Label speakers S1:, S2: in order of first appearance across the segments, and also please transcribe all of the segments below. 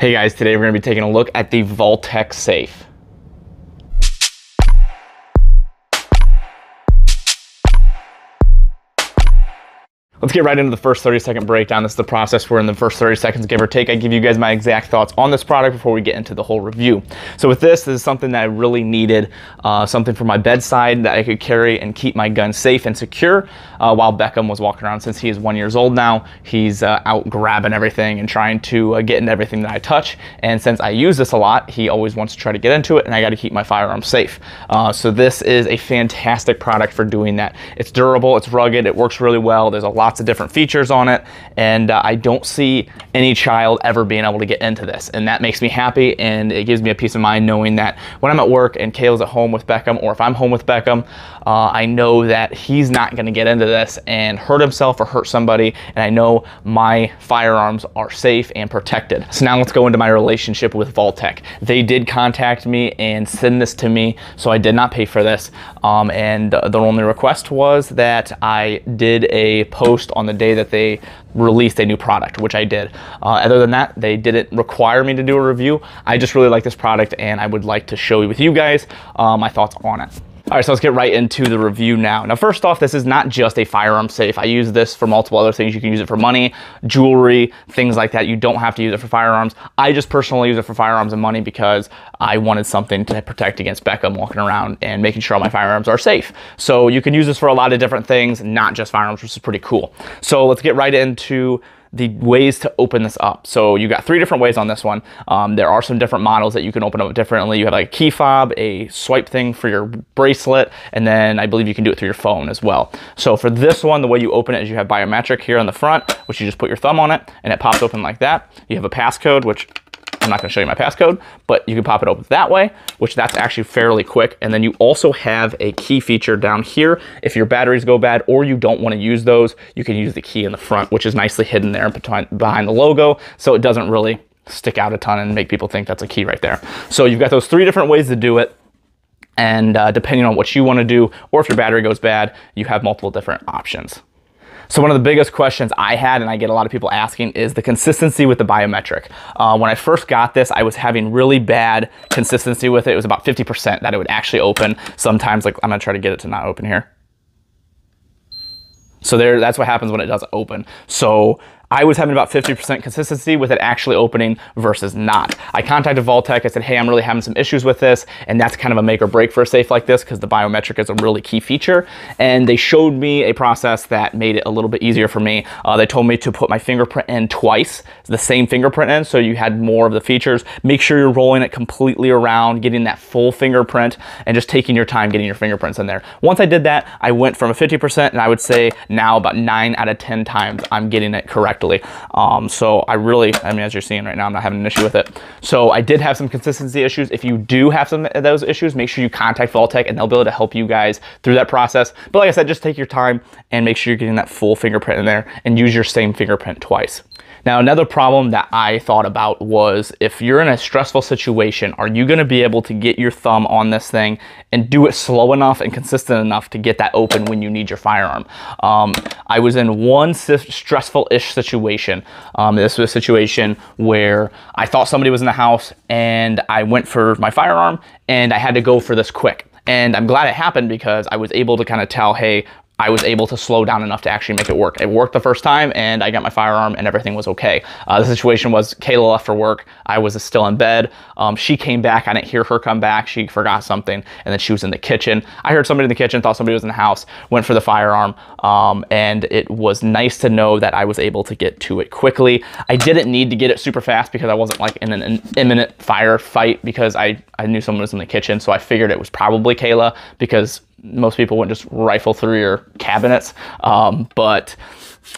S1: Hey guys, today we're gonna be taking a look at the Vaultek safe. Let's get right into the first 30 second breakdown. This is the process we're in the first 30 seconds, give or take, I give you guys my exact thoughts on this product before we get into the whole review. So with this, this is something that I really needed, uh, something for my bedside that I could carry and keep my gun safe and secure uh, while Beckham was walking around. Since he is one years old now, he's uh, out grabbing everything and trying to uh, get into everything that I touch. And since I use this a lot, he always wants to try to get into it and I gotta keep my firearm safe. Uh, so this is a fantastic product for doing that. It's durable, it's rugged, it works really well. There's a lot lots of different features on it, and uh, I don't see any child ever being able to get into this, and that makes me happy, and it gives me a peace of mind knowing that when I'm at work and Kayla's at home with Beckham, or if I'm home with Beckham, uh, I know that he's not going to get into this and hurt himself or hurt somebody, and I know my firearms are safe and protected. So now let's go into my relationship with Vaultek. They did contact me and send this to me, so I did not pay for this, um, and the only request was that I did a post post on the day that they released a new product, which I did. Uh, other than that, they didn't require me to do a review. I just really like this product and I would like to show you with you guys uh, my thoughts on it. All right, so let's get right into the review now. Now, first off, this is not just a firearm safe. I use this for multiple other things. You can use it for money, jewelry, things like that. You don't have to use it for firearms. I just personally use it for firearms and money because I wanted something to protect against Beckham walking around and making sure all my firearms are safe. So you can use this for a lot of different things, not just firearms, which is pretty cool. So let's get right into the ways to open this up. So you got three different ways on this one. Um, there are some different models that you can open up differently. You have like a key fob, a swipe thing for your bracelet, and then I believe you can do it through your phone as well. So for this one, the way you open it is you have biometric here on the front, which you just put your thumb on it and it pops open like that. You have a passcode, which I'm not gonna show you my passcode, but you can pop it open that way, which that's actually fairly quick. And then you also have a key feature down here. If your batteries go bad or you don't wanna use those, you can use the key in the front, which is nicely hidden there behind the logo. So it doesn't really stick out a ton and make people think that's a key right there. So you've got those three different ways to do it. And uh, depending on what you wanna do, or if your battery goes bad, you have multiple different options. So one of the biggest questions I had, and I get a lot of people asking, is the consistency with the biometric. Uh, when I first got this, I was having really bad consistency with it. It was about 50% that it would actually open. Sometimes, like, I'm gonna try to get it to not open here. So there, that's what happens when it doesn't open. So I was having about 50% consistency with it actually opening versus not. I contacted Vaultek. I said, hey, I'm really having some issues with this. And that's kind of a make or break for a safe like this because the biometric is a really key feature. And they showed me a process that made it a little bit easier for me. Uh, they told me to put my fingerprint in twice, the same fingerprint in, so you had more of the features. Make sure you're rolling it completely around, getting that full fingerprint, and just taking your time getting your fingerprints in there. Once I did that, I went from a 50%, and I would say now about 9 out of 10 times I'm getting it correct correctly. Um, so I really, I mean, as you're seeing right now, I'm not having an issue with it. So I did have some consistency issues. If you do have some of those issues, make sure you contact Vaultek and they'll be able to help you guys through that process. But like I said, just take your time and make sure you're getting that full fingerprint in there and use your same fingerprint twice. Now, another problem that I thought about was if you're in a stressful situation, are you gonna be able to get your thumb on this thing and do it slow enough and consistent enough to get that open when you need your firearm? Um, I was in one stressful-ish situation. Um, this was a situation where I thought somebody was in the house and I went for my firearm and I had to go for this quick. And I'm glad it happened because I was able to kind of tell, hey, I was able to slow down enough to actually make it work. It worked the first time and I got my firearm and everything was okay. Uh, the situation was Kayla left for work. I was still in bed. Um, she came back. I didn't hear her come back. She forgot something and then she was in the kitchen. I heard somebody in the kitchen, thought somebody was in the house, went for the firearm um, and it was nice to know that I was able to get to it quickly. I didn't need to get it super fast because I wasn't like in an, an imminent firefight because I, I knew someone was in the kitchen. So I figured it was probably Kayla because most people wouldn't just rifle through your cabinets. Um, but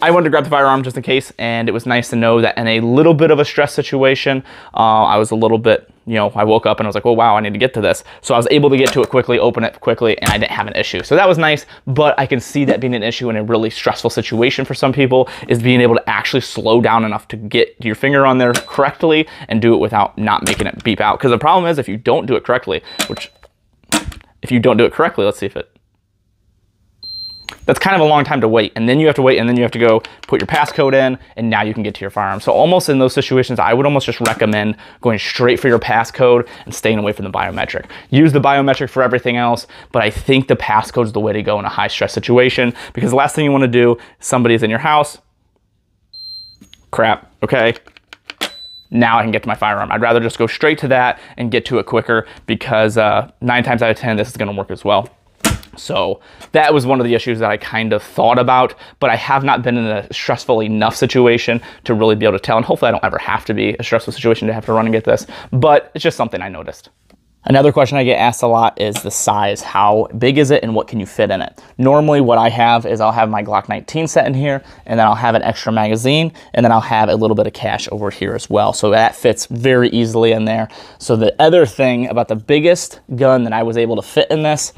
S1: I wanted to grab the firearm just in case, and it was nice to know that in a little bit of a stress situation, uh, I was a little bit, you know, I woke up and I was like, oh, wow, I need to get to this. So I was able to get to it quickly, open it quickly, and I didn't have an issue. So that was nice, but I can see that being an issue in a really stressful situation for some people is being able to actually slow down enough to get your finger on there correctly and do it without not making it beep out. Because the problem is if you don't do it correctly, which if you don't do it correctly, let's see if it, that's kind of a long time to wait. And then you have to wait and then you have to go put your passcode in and now you can get to your firearm. So almost in those situations, I would almost just recommend going straight for your passcode and staying away from the biometric. Use the biometric for everything else, but I think the passcode is the way to go in a high stress situation because the last thing you want to do, somebody's in your house, crap, okay? Now I can get to my firearm. I'd rather just go straight to that and get to it quicker because uh, nine times out of 10, this is gonna work as well. So that was one of the issues that I kind of thought about, but I have not been in a stressful enough situation to really be able to tell. And hopefully I don't ever have to be a stressful situation to have to run and get this, but it's just something I noticed. Another question I get asked a lot is the size. How big is it and what can you fit in it? Normally what I have is I'll have my Glock 19 set in here and then I'll have an extra magazine and then I'll have a little bit of cash over here as well. So that fits very easily in there. So the other thing about the biggest gun that I was able to fit in this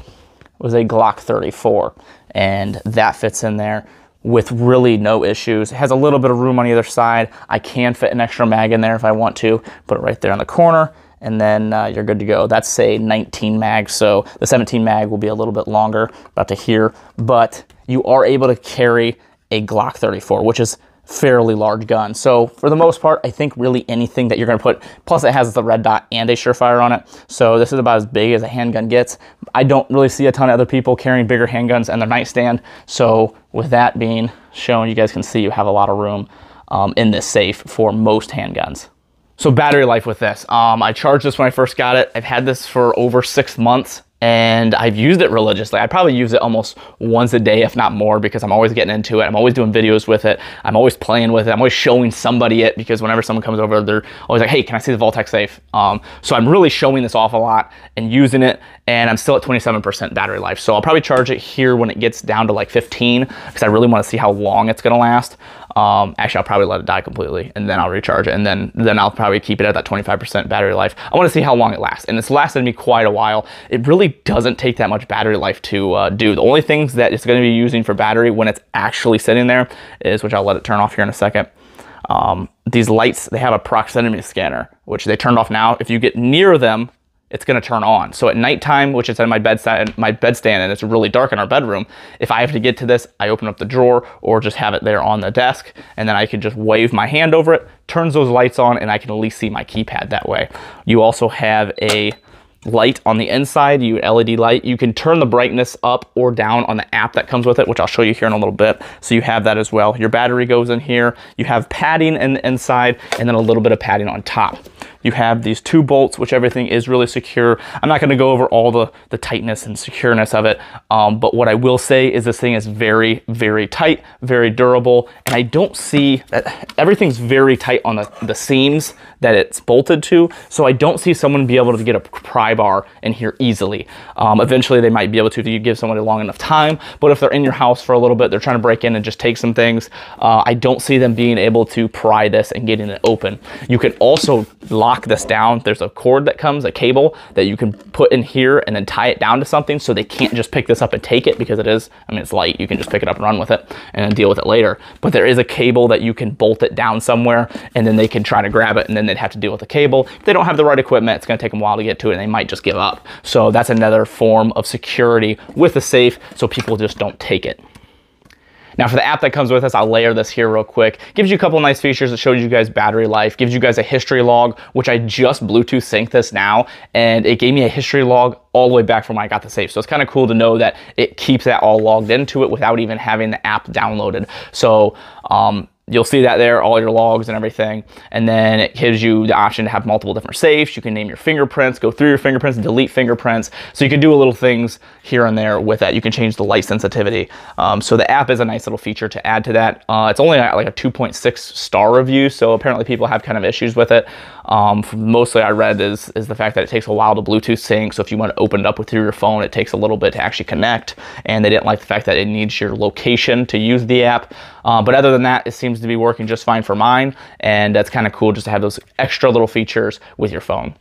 S1: was a Glock 34 and that fits in there with really no issues. It has a little bit of room on either side. I can fit an extra mag in there if I want to. Put it right there in the corner and then uh, you're good to go. That's say 19 mag, so the 17 mag will be a little bit longer, about to here, but you are able to carry a Glock 34, which is fairly large gun. So for the most part, I think really anything that you're gonna put, plus it has the red dot and a Surefire on it. So this is about as big as a handgun gets. I don't really see a ton of other people carrying bigger handguns in their nightstand. So with that being shown, you guys can see you have a lot of room um, in this safe for most handguns. So battery life with this. Um, I charged this when I first got it. I've had this for over six months and I've used it religiously. I probably use it almost once a day, if not more, because I'm always getting into it. I'm always doing videos with it. I'm always playing with it. I'm always showing somebody it because whenever someone comes over, they're always like, hey, can I see the Vaultek safe? Um, so I'm really showing this off a lot and using it, and I'm still at 27% battery life. So I'll probably charge it here when it gets down to like 15 because I really want to see how long it's gonna last. Um, actually, I'll probably let it die completely and then I'll recharge it and then, then I'll probably keep it at that 25% battery life. I want to see how long it lasts and it's lasted me quite a while. It really doesn't take that much battery life to uh, do. The only things that it's going to be using for battery when it's actually sitting there is, which I'll let it turn off here in a second, um, these lights, they have a proximity scanner, which they turned off now. If you get near them, it's going to turn on. So at nighttime, which is in my bedstand, my bedstand, and it's really dark in our bedroom, if I have to get to this, I open up the drawer or just have it there on the desk, and then I can just wave my hand over it, turns those lights on, and I can at least see my keypad that way. You also have a light on the inside, you LED light. You can turn the brightness up or down on the app that comes with it, which I'll show you here in a little bit. So you have that as well. Your battery goes in here. You have padding in the inside and then a little bit of padding on top. You have these two bolts, which everything is really secure. I'm not gonna go over all the, the tightness and secureness of it, um, but what I will say is this thing is very, very tight, very durable, and I don't see that everything's very tight on the, the seams that it's bolted to, so I don't see someone be able to get a pry bar in here easily. Um, eventually they might be able to if you give someone a long enough time, but if they're in your house for a little bit, they're trying to break in and just take some things, uh, I don't see them being able to pry this and getting it open. You can also lock lock this down, there's a cord that comes, a cable that you can put in here and then tie it down to something so they can't just pick this up and take it because it is, I mean, it's light. You can just pick it up and run with it and deal with it later. But there is a cable that you can bolt it down somewhere and then they can try to grab it and then they'd have to deal with the cable. If they don't have the right equipment, it's gonna take them a while to get to it and they might just give up. So that's another form of security with a safe so people just don't take it. Now for the app that comes with us, I'll layer this here real quick. Gives you a couple nice features. It shows you guys battery life, gives you guys a history log, which I just Bluetooth sync this now, and it gave me a history log all the way back from when I got the safe. So it's kind of cool to know that it keeps that all logged into it without even having the app downloaded. So um, You'll see that there, all your logs and everything. And then it gives you the option to have multiple different safes. You can name your fingerprints, go through your fingerprints, delete fingerprints. So you can do a little things here and there with that. You can change the light sensitivity. Um, so the app is a nice little feature to add to that. Uh, it's only like a 2.6 star review. So apparently people have kind of issues with it. Um, mostly I read is, is the fact that it takes a while to Bluetooth sync. So if you want to open it up with your phone, it takes a little bit to actually connect. And they didn't like the fact that it needs your location to use the app. Uh, but other than that, it seems to be working just fine for mine. And that's kind of cool just to have those extra little features with your phone.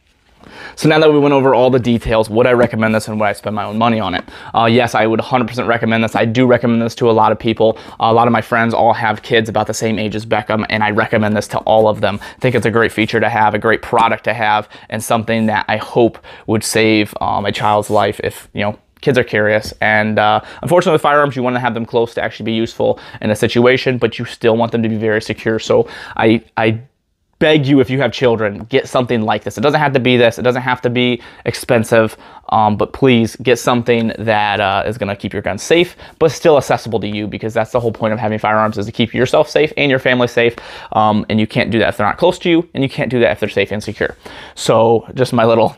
S1: So now that we went over all the details, would I recommend this and would I spend my own money on it? Uh, yes, I would 100% recommend this. I do recommend this to a lot of people. a lot of my friends all have kids about the same age as Beckham, and I recommend this to all of them. I think it's a great feature to have, a great product to have, and something that I hope would save uh, my child's life if, you know, kids are curious. And uh, unfortunately, with firearms, you want to have them close to actually be useful in a situation, but you still want them to be very secure. So I, I beg you if you have children get something like this it doesn't have to be this it doesn't have to be expensive um, but please get something that uh, is going to keep your gun safe but still accessible to you because that's the whole point of having firearms is to keep yourself safe and your family safe um, and you can't do that if they're not close to you and you can't do that if they're safe and secure so just my little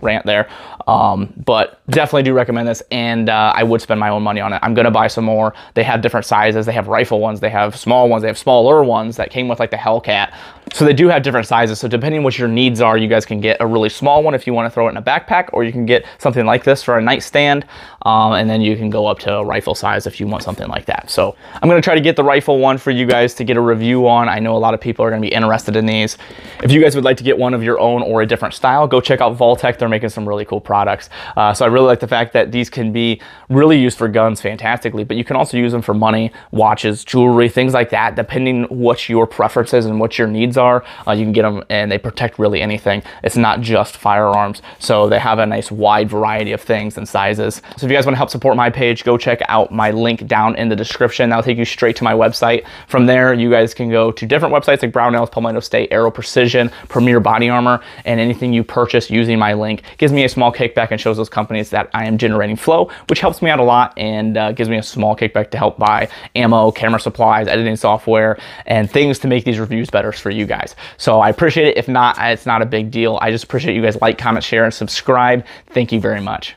S1: rant there. Um, but definitely do recommend this, and uh, I would spend my own money on it. I'm gonna buy some more. They have different sizes. They have rifle ones. They have small ones. They have smaller ones that came with like the Hellcat. So they do have different sizes. So depending what your needs are, you guys can get a really small one if you want to throw it in a backpack, or you can get something like this for a nightstand, um, and then you can go up to a rifle size if you want something like that. So I'm gonna try to get the rifle one for you guys to get a review on. I know a lot of people are gonna be interested in these. If you guys would like to get one of your own or a different style, go check out Vaultek. They're making some really cool products. Uh, so I really like the fact that these can be really used for guns fantastically, but you can also use them for money, watches, jewelry, things like that, depending what your preferences and what your needs are. Uh, you can get them and they protect really anything. It's not just firearms. So they have a nice wide variety of things and sizes. So if you guys want to help support my page, go check out my link down in the description. That'll take you straight to my website. From there, you guys can go to different websites like Brownells, Palmetto State, Aero Precision, Premier Body Armor, and anything you purchase using my link gives me a small kickback and shows those companies that I am generating flow, which helps me out a lot and uh, gives me a small kickback to help buy ammo, camera supplies, editing software, and things to make these reviews better for you guys. So I appreciate it. If not, it's not a big deal. I just appreciate you guys like, comment, share, and subscribe. Thank you very much.